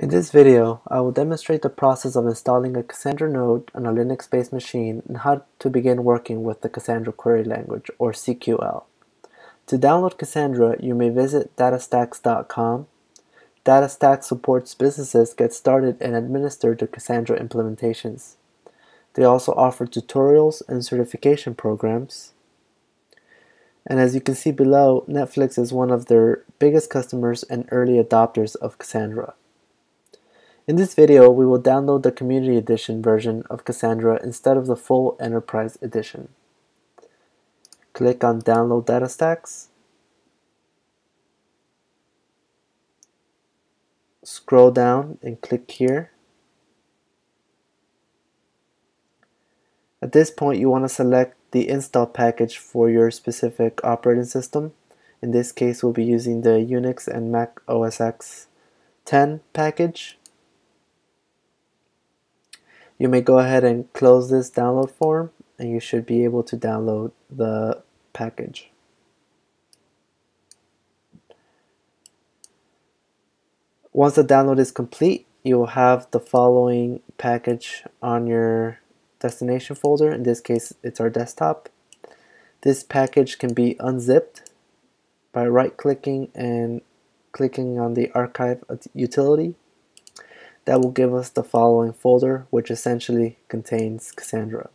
In this video, I will demonstrate the process of installing a Cassandra node on a Linux-based machine and how to begin working with the Cassandra Query Language, or CQL. To download Cassandra, you may visit datastax.com. DataStax supports businesses get started and administer the Cassandra implementations. They also offer tutorials and certification programs. And as you can see below, Netflix is one of their biggest customers and early adopters of Cassandra. In this video, we will download the Community Edition version of Cassandra instead of the full Enterprise Edition. Click on Download DataStax. Scroll down and click here. At this point, you want to select the install package for your specific operating system. In this case, we'll be using the Unix and Mac OS X 10 package. You may go ahead and close this download form and you should be able to download the package. Once the download is complete, you will have the following package on your destination folder. In this case, it's our desktop. This package can be unzipped by right-clicking and clicking on the archive utility that will give us the following folder which essentially contains Cassandra.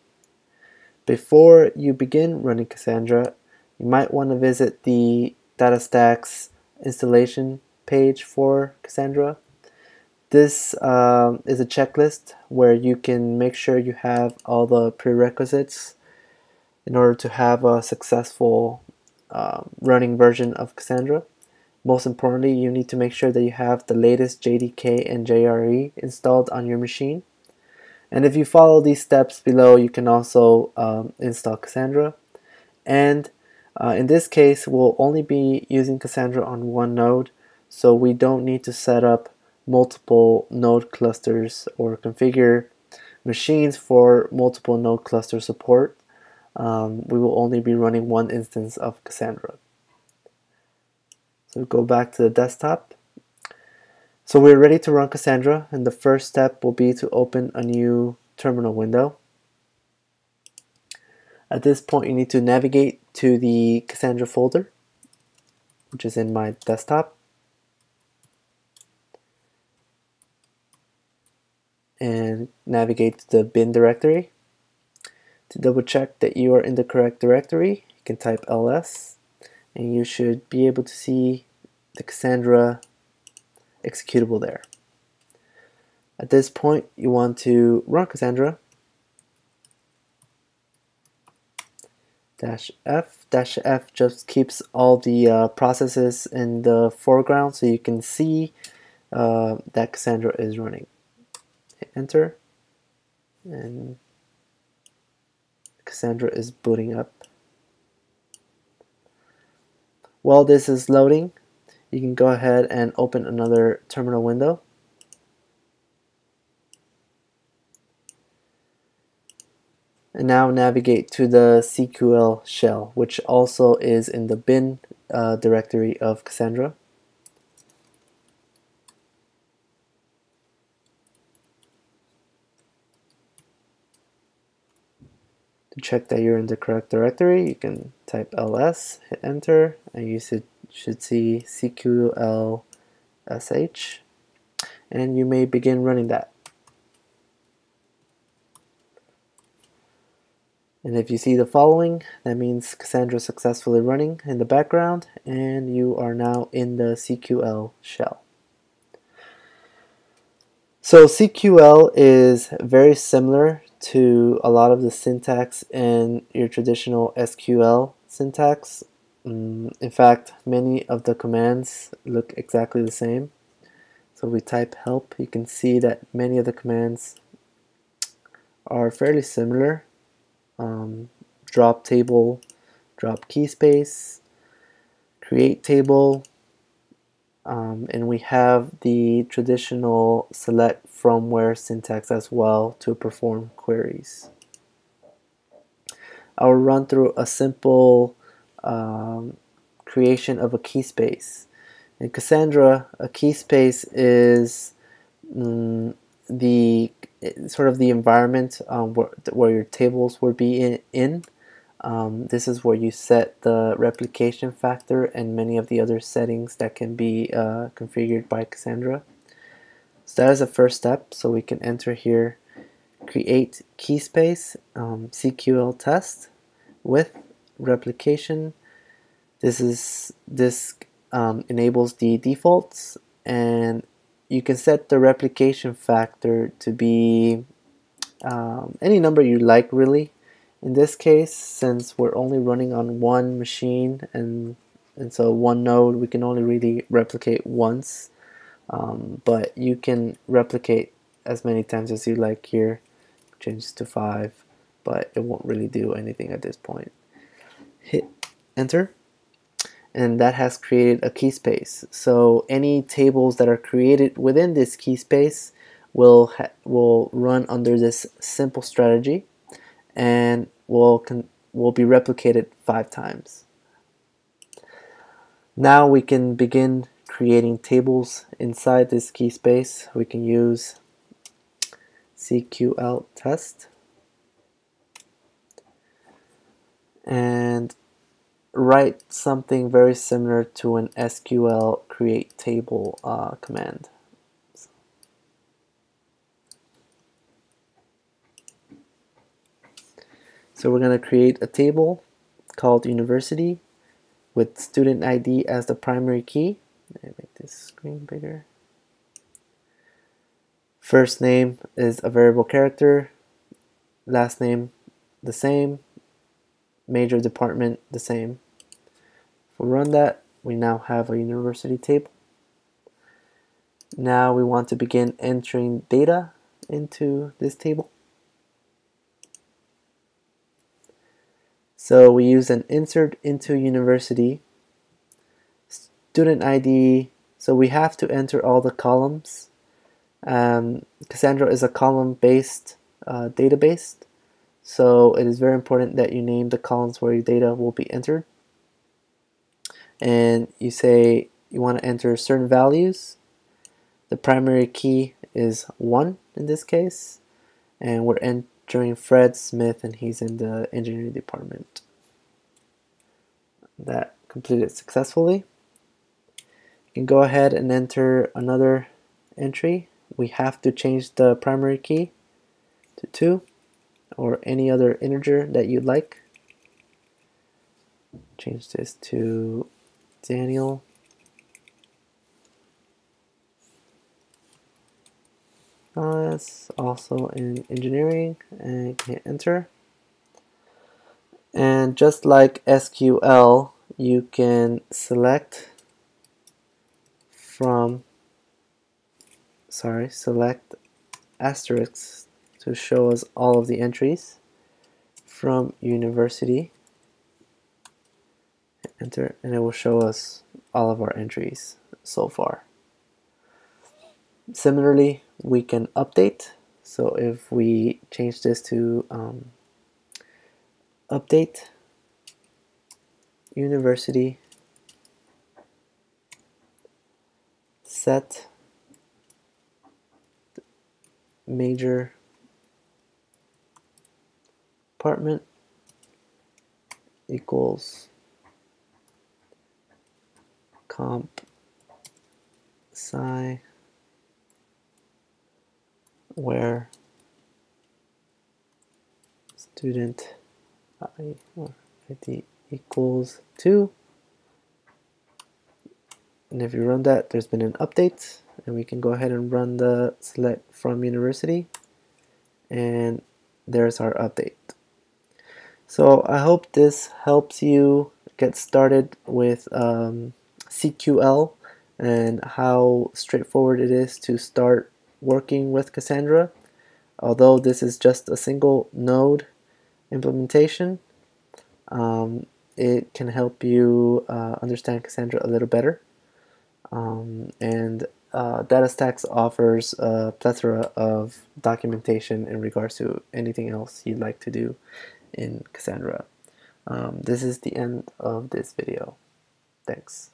Before you begin running Cassandra, you might want to visit the DataStax installation page for Cassandra. This um, is a checklist where you can make sure you have all the prerequisites in order to have a successful uh, running version of Cassandra. Most importantly, you need to make sure that you have the latest JDK and JRE installed on your machine. And if you follow these steps below, you can also um, install Cassandra. And uh, in this case, we'll only be using Cassandra on one node, so we don't need to set up multiple node clusters or configure machines for multiple node cluster support. Um, we will only be running one instance of Cassandra. Go back to the desktop. So we're ready to run Cassandra and the first step will be to open a new terminal window. At this point you need to navigate to the Cassandra folder which is in my desktop and navigate to the bin directory. To double check that you are in the correct directory you can type ls and you should be able to see the Cassandra executable there. At this point, you want to run Cassandra dash F. Dash F just keeps all the uh, processes in the foreground so you can see uh, that Cassandra is running. Hit enter and Cassandra is booting up. While this is loading, you can go ahead and open another terminal window. And now navigate to the CQL shell, which also is in the bin uh, directory of Cassandra. To check that you're in the correct directory, you can type ls, hit enter, and you should, should see cqlsh, and you may begin running that. And if you see the following, that means Cassandra successfully running in the background, and you are now in the CQL shell. So CQL is very similar to a lot of the syntax in your traditional SQL syntax. Um, in fact, many of the commands look exactly the same. So we type help, you can see that many of the commands are fairly similar. Um, drop table, drop key space, create table, um, and we have the traditional select from where syntax as well to perform queries. I'll run through a simple um, creation of a key space. In Cassandra, a key space is mm, the sort of the environment um, where, where your tables would be in. in. Um, this is where you set the replication factor and many of the other settings that can be uh, configured by Cassandra. So that is the first step. So we can enter here, create key space, um, CQL test with replication. This is this um, enables the defaults and you can set the replication factor to be um, any number you like really in this case since we're only running on one machine and and so one node we can only really replicate once. Um, but you can replicate as many times as you like here. Change to five but it won't really do anything at this point. Hit enter. And that has created a key space. So any tables that are created within this key space will will run under this simple strategy. And will will be replicated five times. Now we can begin creating tables inside this key space. We can use CQL test and write something very similar to an SQL create table uh, command. So we're going to create a table called university with student ID as the primary key. make this screen bigger. First name is a variable character, last name the same, major department the same. If we run that, we now have a university table. Now we want to begin entering data into this table. So we use an insert into university, student ID, so we have to enter all the columns. Um, Cassandra is a column-based uh, database, so it is very important that you name the columns where your data will be entered and you say you want to enter certain values. The primary key is 1 in this case, and we're entering Fred Smith and he's in the engineering department. That completed successfully. You can go ahead and enter another entry. We have to change the primary key to 2 or any other integer that you'd like. Change this to Daniel. Uh, also in engineering and hit enter. And just like SQL, you can select from, sorry, select asterisks to show us all of the entries from university enter and it will show us all of our entries so far. Similarly, we can update. So if we change this to um, update university set major apartment equals comp sci where student i or id equals 2 and if you run that there's been an update and we can go ahead and run the select from university and there's our update. So I hope this helps you get started with um, CQL and how straightforward it is to start working with Cassandra. Although this is just a single node implementation, um, it can help you uh, understand Cassandra a little better. Um, and uh, DataStax offers a plethora of documentation in regards to anything else you'd like to do in Cassandra. Um, this is the end of this video. Thanks.